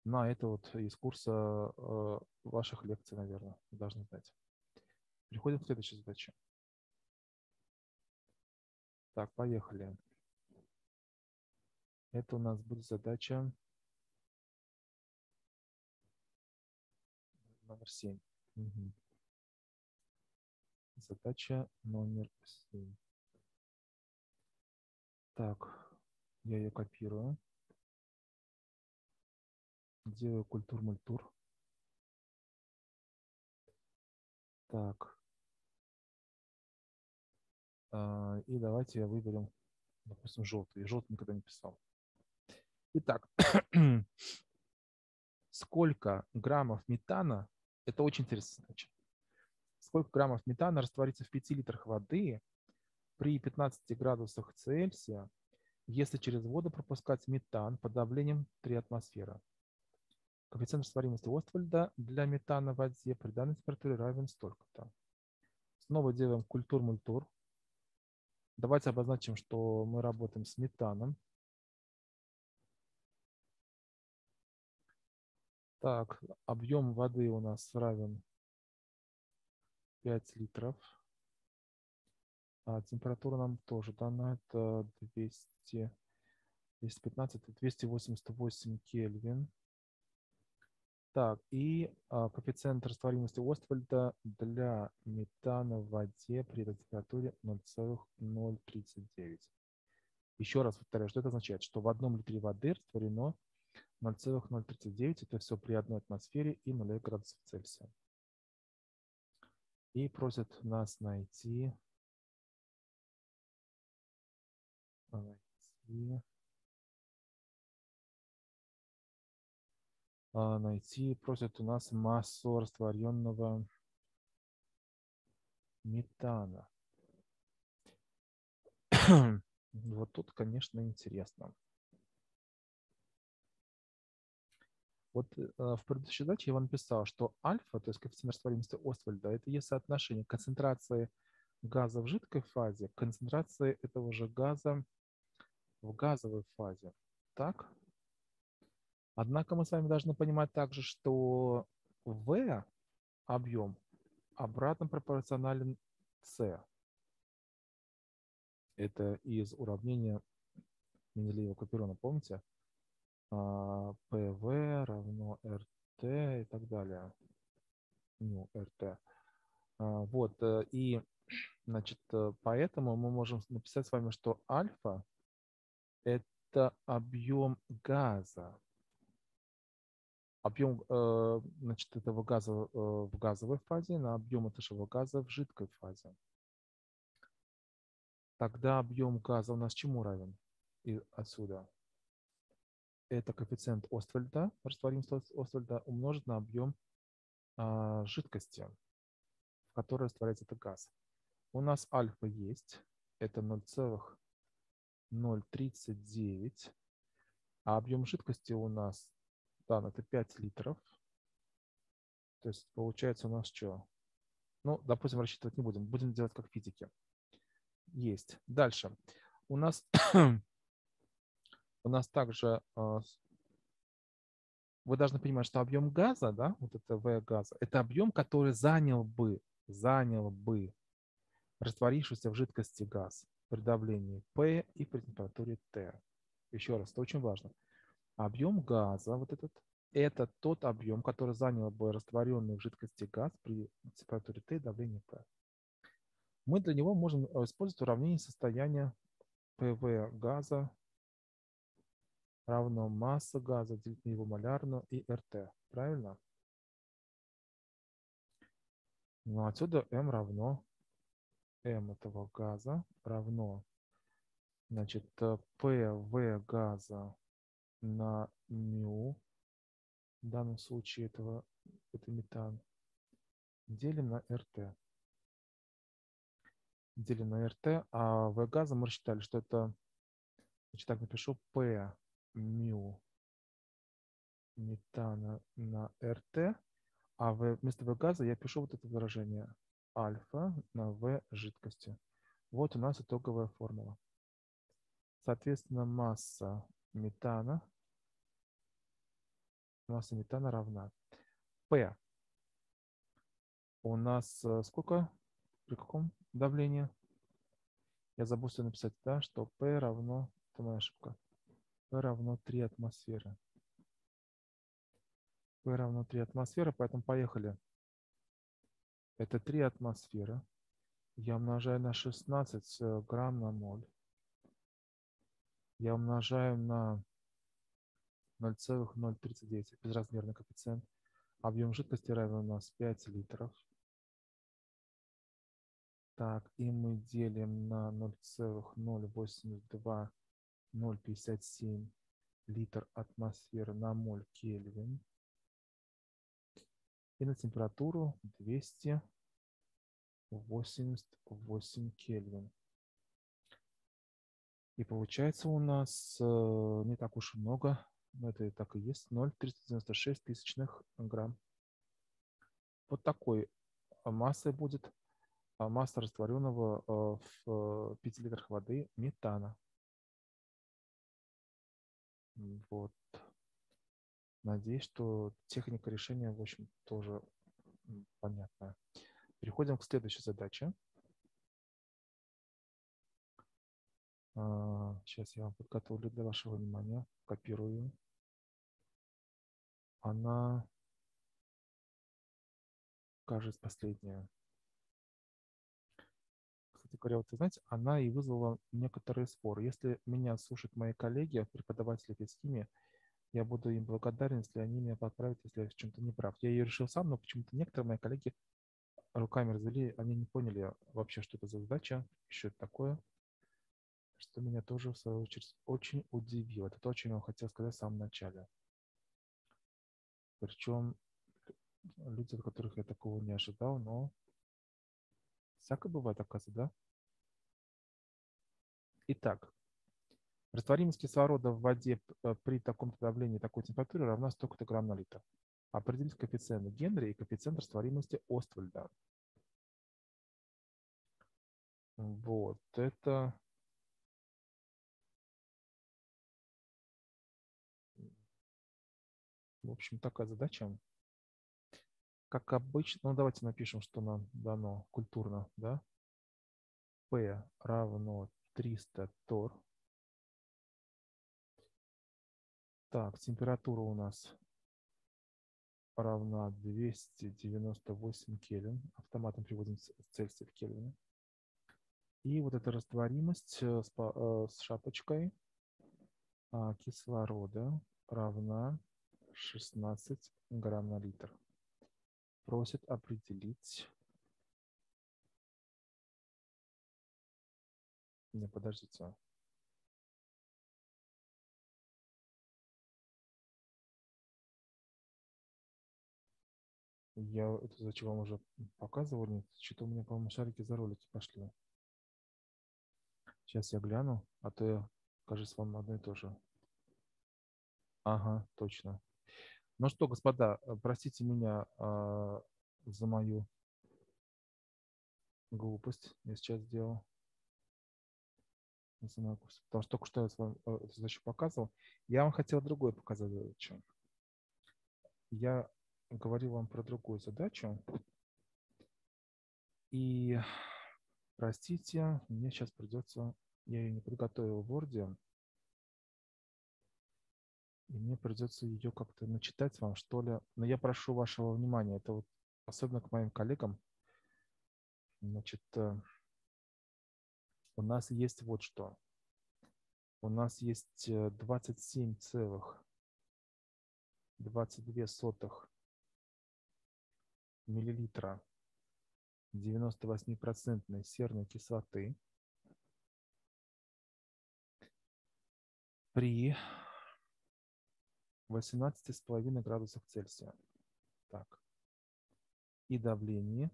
На это вот из курса э, ваших лекций, наверное, должны знать. Переходим к следующей задаче. Так, поехали. Это у нас будет задача номер 7. Угу. Задача номер 7. Так, я ее копирую. Делаю культур-мультур. Так. А, и давайте я выберем, допустим, желтый. Желтый никогда не писал. Итак, сколько граммов метана, это очень интересная задача, сколько граммов метана растворится в 5 литрах воды при 15 градусах Цельсия, если через воду пропускать метан под давлением 3 атмосферы. Коэффициент растворимости Оствальда для метана в воде при данной температуре равен столько-то. Снова делаем культур-мультур. Давайте обозначим, что мы работаем с метаном. Так, объем воды у нас равен 5 литров. А температура нам тоже дана. Это 200, 215, 288 Кельвин. Так, и а, коэффициент растворимости Оствальда для метана в воде при температуре 0,039. Еще раз повторяю, что это означает? Что в одном литре воды растворено 0,039, это все при одной атмосфере и 0 градусов Цельсия. И просят нас найти, найти, а, найти, просят у нас массу растворенного метана. Вот тут, конечно, интересно. Вот э, в предыдущей задаче я вам написал, что альфа, то есть коэффициент растворимости Оствальда, это есть соотношение концентрации газа в жидкой фазе к концентрации этого же газа в газовой фазе. Так? Однако мы с вами должны понимать также, что V объем обратно пропорционален C. Это из уравнения Менделеева-Куперона, помните? PV а, равно RT и так далее. Ну, RT. А, вот, э, и, значит, э, поэтому мы можем написать с вами, что альфа – это объем Объем, э, значит, этого газа в газовой фазе на объем этого газа в жидкой фазе. Тогда объем газа у нас чему равен? И отсюда это коэффициент Оствальда, растворимость Оствальда умножить на объем а, жидкости, в которой растворяется этот газ. У нас альфа есть, это 0,039, а объем жидкости у нас, да, это 5 литров. То есть получается у нас что? Ну, допустим, рассчитывать не будем, будем делать как физики. Есть. Дальше. У нас у нас также а, вы должны понимать, что объем газа, да, вот это V газа, это объем, который занял бы, занял бы растворившийся в жидкости газ при давлении P и при температуре T. Еще раз, это очень важно. Объем газа, вот этот, это тот объем, который занял бы растворенный в жидкости газ при температуре T и давлении P. Мы для него можем использовать уравнение состояния PV газа равно масса газа делить на его малярную и РТ. Правильно? Ну, отсюда М равно М этого газа равно значит, ПВ газа на мю, в данном случае этого, это метан, делим на РТ. Делим на РТ, а В газа мы рассчитали, что это, значит, так напишу, P мю метана на РТ, а вместо В газа я пишу вот это выражение альфа на В жидкости. Вот у нас итоговая формула. Соответственно, масса метана, масса метана равна P. У нас э, сколько? При каком давлении? Я забыл все написать, да, что P равно, это моя ошибка, Равно 3 атмосферы. P равно 3 атмосферы, поэтому поехали. Это 3 атмосферы. Я умножаю на 16 э, грамм на моль. Я умножаю на 0,039, безразмерный коэффициент. Объем жидкости равен у нас 5 литров. Так, и мы делим на 0,082 0,57 литр атмосферы на моль Кельвин. И на температуру 288 Кельвин. И получается у нас э, не так уж и много, но это и так и есть, 0,396 тысячных грамм. Вот такой массой будет а масса растворенного э, в 5 э, литрах воды метана. Вот. Надеюсь, что техника решения, в общем, тоже понятная. Переходим к следующей задаче. Сейчас а, я вам подготовлю для вашего внимания. Копирую. Она, кажется, последняя. Кстати говоря, вот знаете, она и вызвала некоторые споры. Если меня слушают мои коллеги, преподаватели физхимии, я буду им благодарен, если они меня подправят, если я в чем-то не прав. Я ее решил сам, но почему-то некоторые мои коллеги руками развели, они не поняли вообще, что это за задача, что это такое, что меня тоже, в свою очередь, очень удивило. Это то, чем я хотел сказать в самом начале. Причем люди, от которых я такого не ожидал, но всякое бывает, оказывается, да? Итак, растворимость кислорода в воде э, при таком давлении такой температуре равна столько-то грамм на литр определить коэффициент Генри и коэффициент растворимости Оствальда. Вот, это... В общем, такая задача. Как обычно, ну давайте напишем, что нам дано культурно, да? P равно 300 тор. Так, температура у нас равна 298 Кельвин. Автоматом приводим Цельсия в Кельвины. И вот эта растворимость э, с, э, с шапочкой а, кислорода равна 16 грамм на литр. Просит определить... Не, подождите. Я это зачем вам уже показывал? Нет, что-то у меня, по-моему, шарики за ролики пошли. Сейчас я гляну, а то я, кажется, вам одно и то же. Ага, точно. Ну что, господа, э, простите меня э, за мою глупость. Я сейчас сделал. Потому что только что я вам эту задачу показывал. Я вам хотел другое показать задачу. Я говорил вам про другую задачу. И, простите, мне сейчас придется, я ее не подготовил в Word, и мне придется ее как-то начитать вам, что ли. Но я прошу вашего внимания, это вот особенно к моим коллегам. Значит, э, у нас есть вот что. У нас есть 27 э, целых 22 сотых миллилитра 98% серной кислоты при 18,5 градусах Цельсия. Так. И давление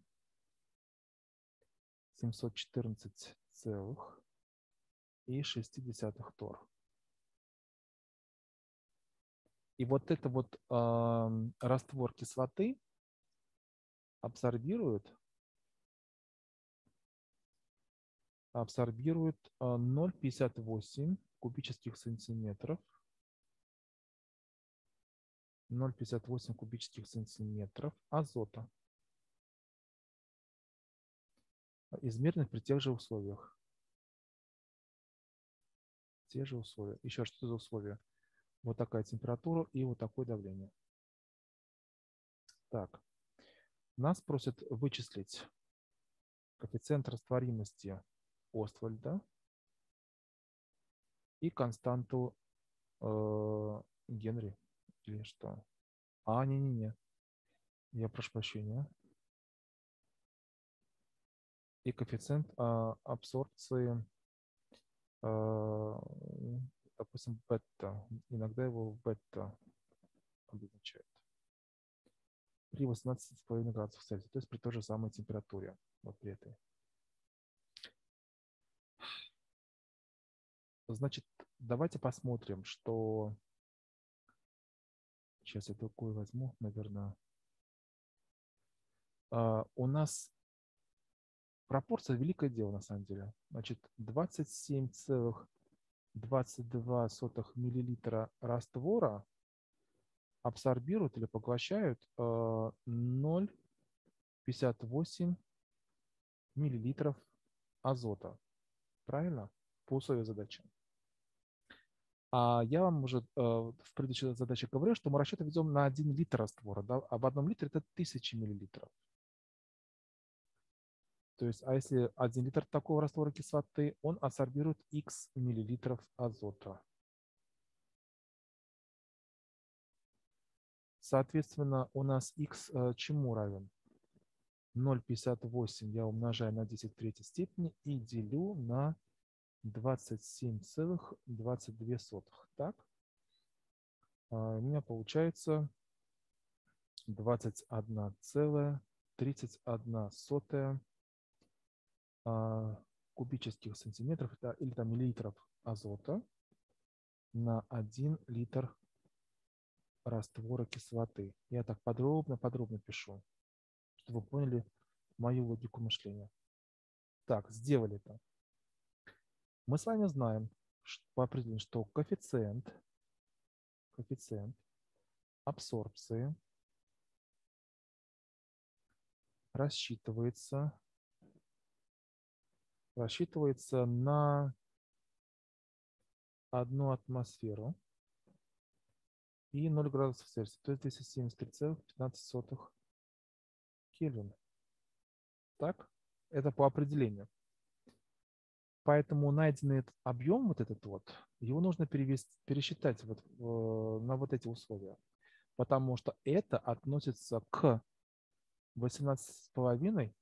714 целых и 60 тор. И вот это вот э, раствор кислоты абсорбирует абсорбирует 0,58 а, кубических сантиметров 0,58 кубических сантиметров азота, измеренных при тех же условиях. Те же условия. Еще что за условия? Вот такая температура и вот такое давление. Так. Нас просят вычислить коэффициент растворимости Оствальда и константу э, Генри или что? А, не-не-не. Я прошу прощения. И коэффициент э, абсорбции, э, допустим, бета. Иногда его бета обозначают при 18,5 градусах Цельсия, то есть при той же самой температуре, вот при этой. Значит, давайте посмотрим, что... Сейчас я такую возьму, наверное. Uh, у нас пропорция великое дело, на самом деле. Значит, 27,22 миллилитра раствора абсорбируют или поглощают 0,58 миллилитров азота. Правильно? По условию задачи. А я вам уже в предыдущей задаче говорил, что мы расчеты ведем на 1 литр раствора. Да? Об одном литре это 1000 миллилитров. То есть, а если 1 литр такого раствора кислоты, он абсорбирует x миллилитров азота. Соответственно, у нас x э, чему равен? 0,58 я умножаю на 10 в третьей степени и делю на 27,22. Так? А у меня получается 21,31 а, кубических сантиметров или там миллилитров азота на 1 литр раствора кислоты. Я так подробно-подробно пишу, чтобы вы поняли мою логику мышления. Так, сделали это. Мы с вами знаем что, по определению, что коэффициент, коэффициент абсорбции рассчитывается, рассчитывается на одну атмосферу и 0 градусов Цельсия, то есть 273,15 Кельвин. Так? Это по определению. Поэтому найденный этот объем, вот этот вот, его нужно перевести, пересчитать вот, э, на вот эти условия. Потому что это относится к 18,5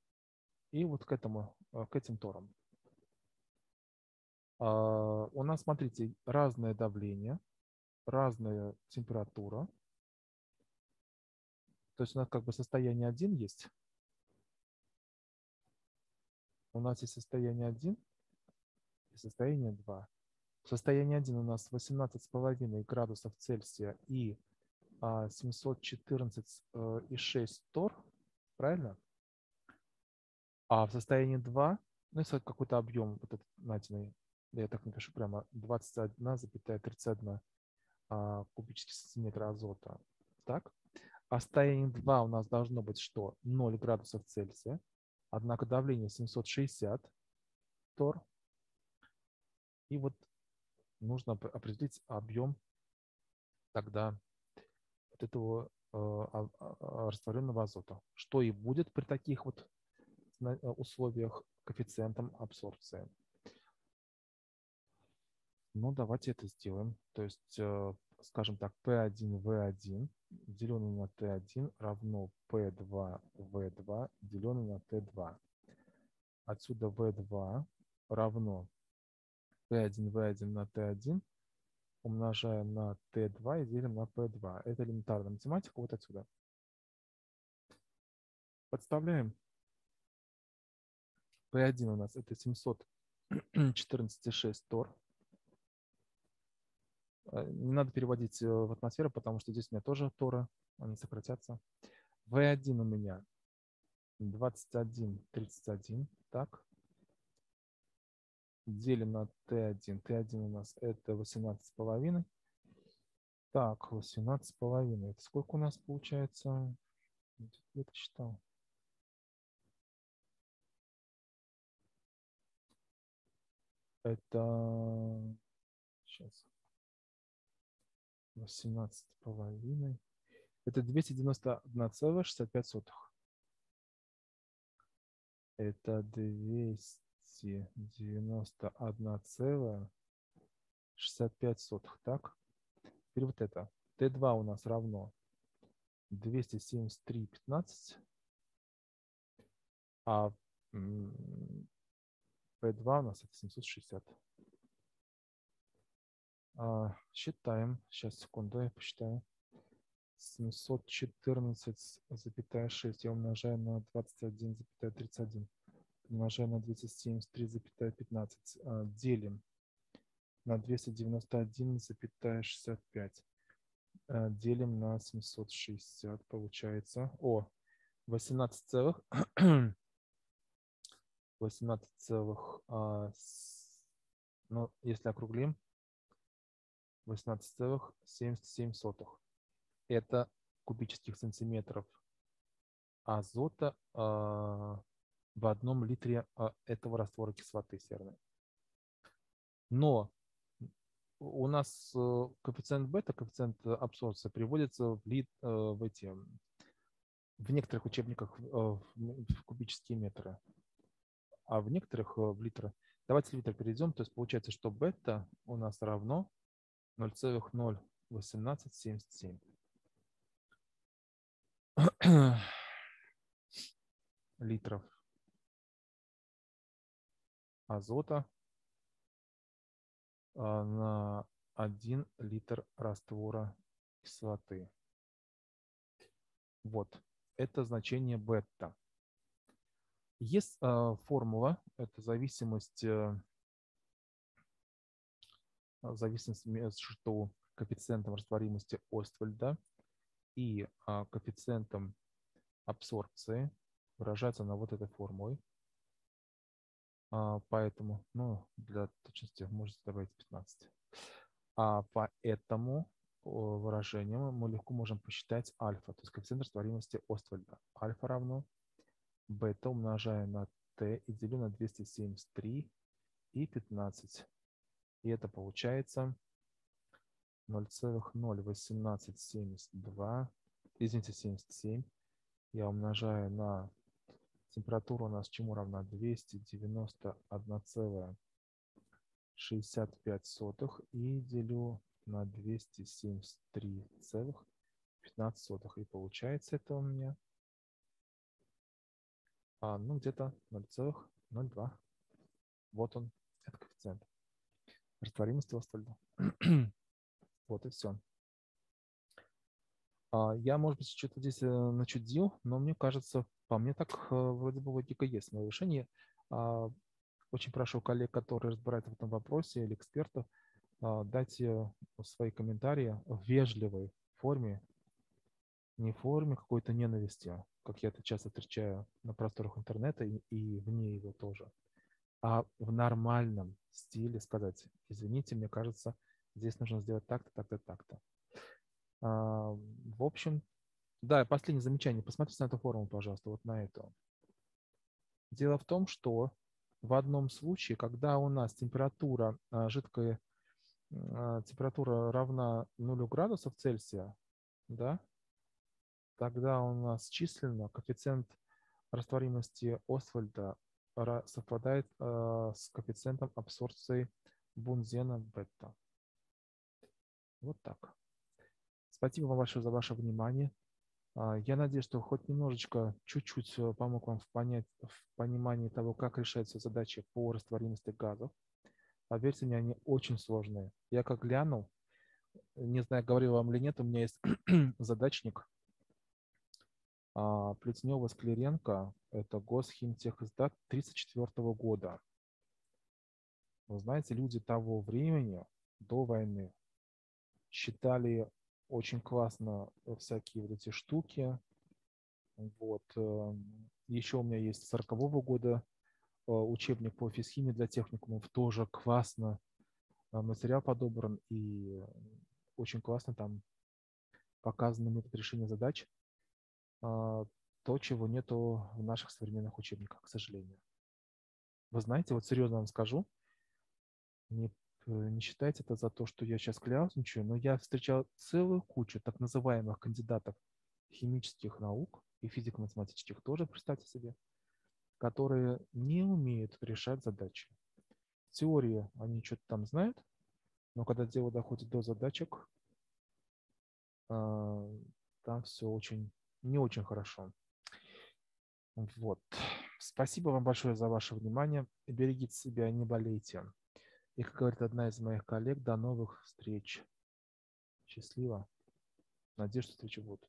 и вот к этому, э, к этим торам. Uh, у нас, смотрите, разное давление, разная температура. То есть у нас как бы состояние 1 есть. У нас есть состояние 1 и состояние 2. Состояние 1 у нас 18,5 градусов Цельсия и 714,6 а, тор. Правильно? А в состоянии 2, ну, если какой-то объем вот этот найденный, я так напишу прямо, 21,31 а, кубических сантиметра азота. Так. А состояние 2 у нас должно быть что? 0 градусов Цельсия. Однако давление 760 тор. И вот нужно определить объем тогда вот этого э, растворенного азота. Что и будет при таких вот условиях коэффициентом абсорбции. Ну, давайте это сделаем. То есть, э, скажем так, P1, V1 деленное на T1 равно P2, V2 деленное на T2. Отсюда V2 равно P1, V1 на T1 умножаем на T2 и делим на P2. Это элементарная математика вот отсюда. Подставляем. P1 у нас это 714,6 тор. Э, не надо переводить э, в атмосферу, потому что здесь у меня тоже торы, они сократятся. V1 у меня 21,31, так. Делим на T1. T1 у нас это 18,5. Так, 18,5. Это сколько у нас получается? Где-то считал. Это... Сейчас. 18 с половиной. Это 291,65. Это 291,65. Так? Теперь вот это. Т2 у нас равно 273,15. А P2 у нас это 760. А, считаем. Сейчас, секунду, я посчитаю. 714,6 я умножаю на 21,31. Умножаю на 273,15. А, делим на 291,65. А, делим на 760. Получается. О, 18 целых. 18 целых. Ну, если округлим, 18,77. это кубических сантиметров азота в одном литре э, этого раствора кислоты серной. Но у нас э, коэффициент бета, коэффициент абсорбции приводится в, лит, э, в эти в некоторых учебниках в кубические метры, а в некоторых в литры. Давайте литр перейдем. То есть получается, что бета у нас равно 0,01877. литров азота а, на 1 литр раствора кислоты. Вот, это значение бета. Есть э, формула, это зависимость, э, зависимость между коэффициентом растворимости Оствальда и э, коэффициентом абсорбции выражается на вот этой формулой. А, поэтому, ну, для точности можете добавить 15. А поэтому выражением мы легко можем посчитать альфа, то есть коэффициент растворимости Оствальда. Альфа равно бета умножаю на t и делю на 273 и 15. И это получается 0,01872, извините, 77. Я умножаю на температура у нас чему равна? 291,65 и делю на 273,15. И получается это у меня а, ну, где-то 0,02. Вот он, этот коэффициент. Растворимости асфальта. вот и все. А, я, может быть, что-то здесь э, начудил, но мне кажется, по мне так э, вроде бы логика есть на решение. А, очень прошу коллег, которые разбираются в этом вопросе, или экспертов, а, дать свои комментарии в вежливой форме, не в форме какой-то ненависти, как я это часто встречаю на просторах интернета и, и вне его тоже, а в нормальном стиле сказать, извините, мне кажется, здесь нужно сделать так-то, так-то, так-то. А, в общем, да, последнее замечание. Посмотрите на эту формулу, пожалуйста, вот на эту. Дело в том, что в одном случае, когда у нас температура а, жидкой, а, температура равна нулю градусов Цельсия, да, тогда у нас численно коэффициент растворимости Освальда совпадает с коэффициентом абсорбции бунзена бета. Вот так. Спасибо вам большое за ваше внимание. А, я надеюсь, что хоть немножечко, чуть-чуть э, помог вам в, понять, в понимании того, как решаются задачи по растворимости газов. Поверьте мне, они очень сложные. Я как глянул, не знаю, говорил вам или нет, у меня есть задачник а, Плетнева Склеренко, это Госхимтехиздат 1934 года. Вы знаете, люди того времени, до войны, считали очень классно э, всякие вот эти штуки. Вот. Эм, Еще у меня есть 40 -го года э, учебник по физхимии для техникумов. Тоже классно э, материал подобран и очень классно там показаны метод решения задач. А, то, чего нету в наших современных учебниках, к сожалению. Вы знаете, вот серьезно вам скажу, не не считайте это за то, что я сейчас кляузничаю, но я встречал целую кучу так называемых кандидатов химических наук и физико-математических тоже, представьте себе, которые не умеют решать задачи. В теории они что-то там знают, но когда дело доходит до задачек, а, там все очень, не очень хорошо. Вот. Спасибо вам большое за ваше внимание. Берегите себя, не болейте. И, как говорит одна из моих коллег, до новых встреч. Счастливо. Надеюсь, что встречи будут.